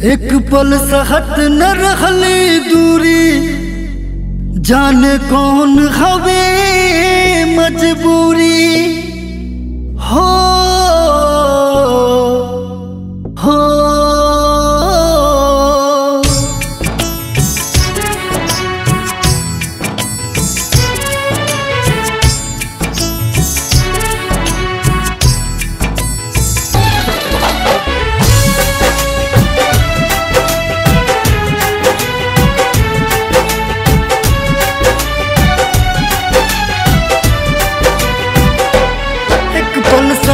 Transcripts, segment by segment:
एक पल सहत न रहली दूरी जाने कौन हवे मजबूरी। हो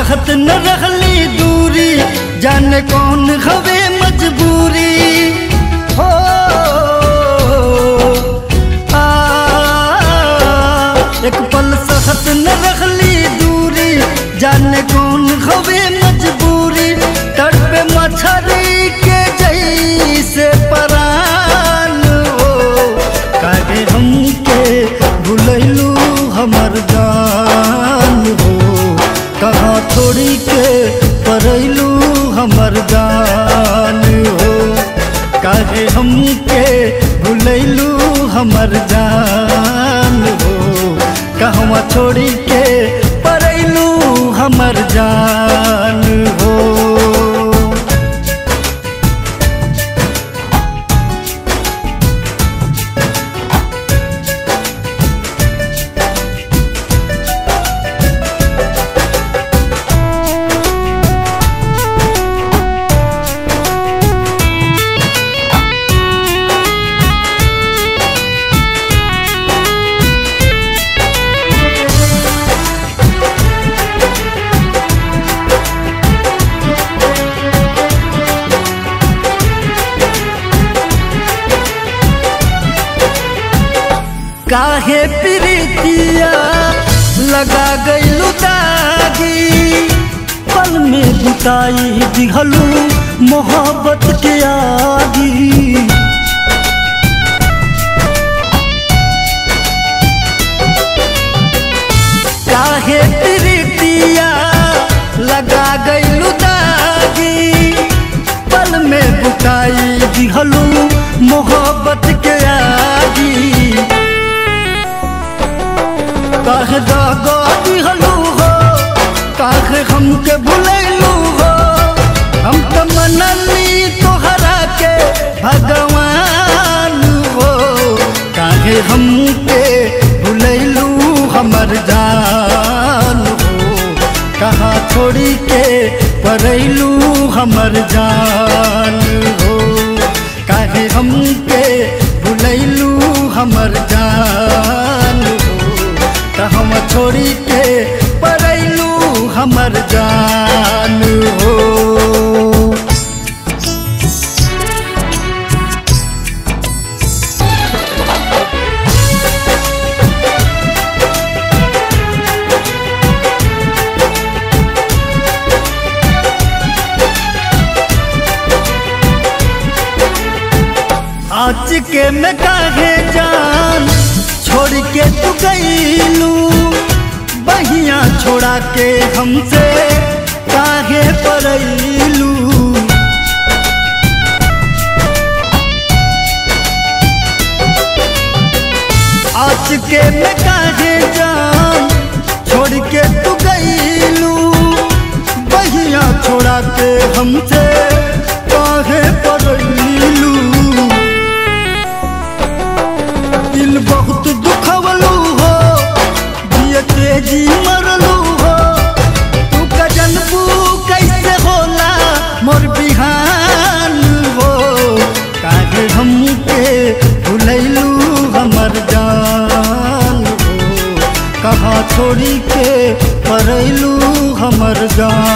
सहत न रहली दूरी जाने कौन हवे मजबूरी। परैलू हमर जान हो। काहे हमके भूलू हमर जान हो। कहवा छोड़ी के काहे प्रीतिया? लगा गईलू दागी पल में बुताई दिहलू मोहब्बत के आगी। काहे प्रीतिया? लगा गईलू दागी पल में बुताई दिहलू काहे दागा दिहलू हो काहे हमके भुलैलू हो हम तो मनली तोहरा के भगवान हो। काहे हमके भुलैलू हमर जान हो। कहाँ छोड़ी के परैलू हमर जान हो। काहे हमके भुलैलू हमर आज के में काहे जान? छोड़ के तू गईलू। बहिया छोड़ा के हमसे काहे परैलू आज के में काहे जान? छोड़ के तू गईलू। बहिया छोड़ा के हमसे काहे परैलू तेज़ी मरलू हो तू कैसे होला? मोर बिहान हो काहे हमके भुलैलू हमर जान हो छोड़ी के परैलू हमर जान?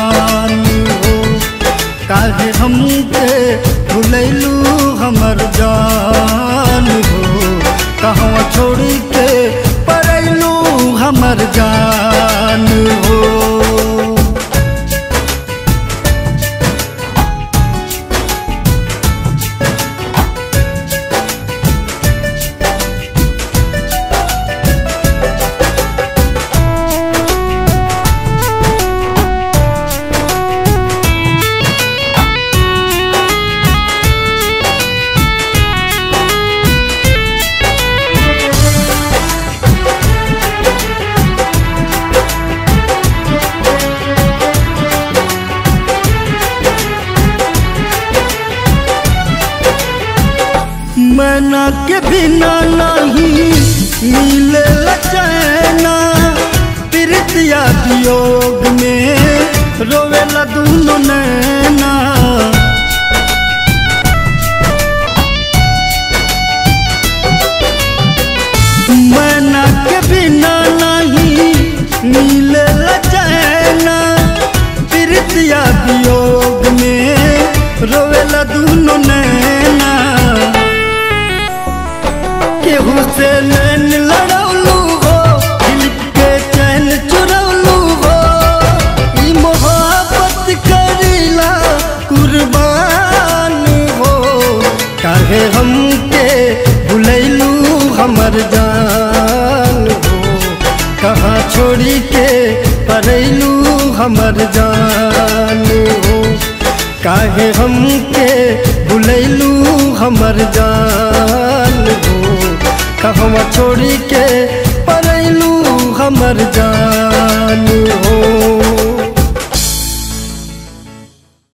मैना के बिना नहीं मिले चैना प्रीतिया वियोग में रोवेला दोनों नैना हमर जान हो। कहाँ छोड़ी के पढ़ैलू हमर जान हो। काहे हमके भुलैलू हमर जान हो। कहवा छोड़ी के पढ़ैलू हमर जान हो।